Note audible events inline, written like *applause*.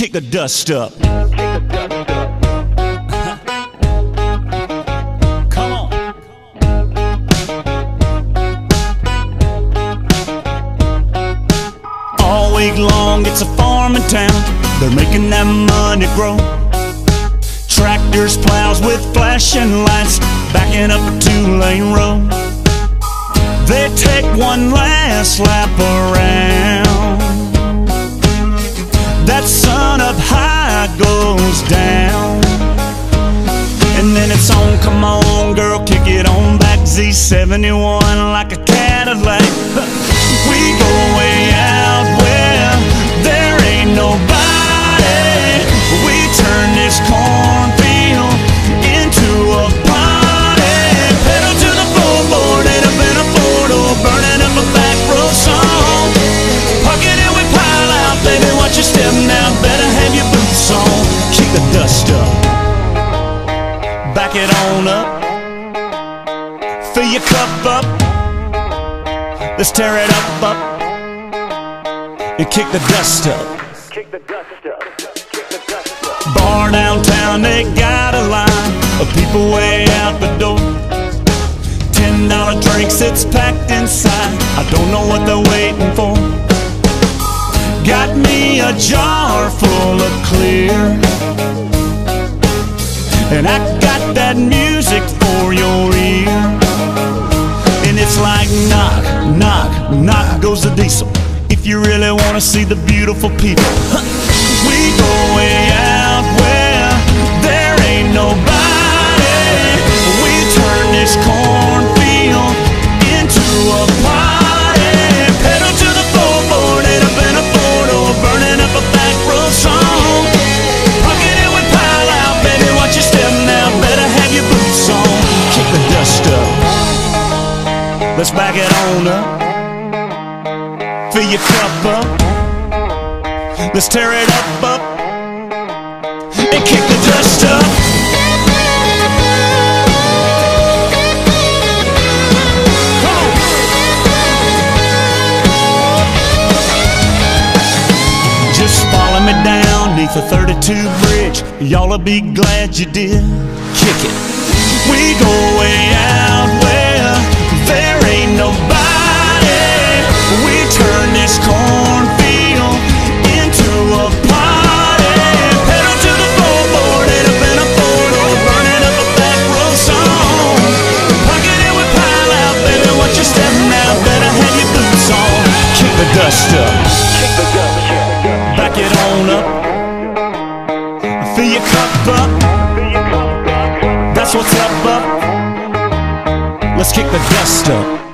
Kick the dust up. All week long, it's a farming town. They're making that money grow. Tractors, plows with flashing lights, backing up a two-lane road. They take one last lap around. Z71 like a Cadillac. *laughs* We go way out where there ain't nobody. We turn this cornfield into a party. Pedal to the floorboard and a four door, burning up a back road song. Parking it, we pile out, baby. Watch your step now. Better have your boots on. Kick the dust up. Back it on up. Fill your cup up. Let's tear it up, up. And kick the dust up. Kick the dust up. Kick the dust up. Bar downtown, they got a line of people way out the door. Ten dollar drinks, it's packed inside. I don't know what they're waiting for. Got me a jar full of clear. And I got that music goes the diesel. If you really wanna see the beautiful people, we go way out where there ain't nobody. We turn this cornfield into a party. Pedal to the floorboard in a four door, burning up a back road song. Pocket it with pile out, baby. Watch your step now. Better have your boots on. Kick the dust up. Let's back it on up. Fill your cup up. Let's tear it up, up. And kick the dust up. Just follow me down neath the 32 bridge. Y'all'll be glad you did. Kick it. We go way out where there ain't nobody. Kick the dust up.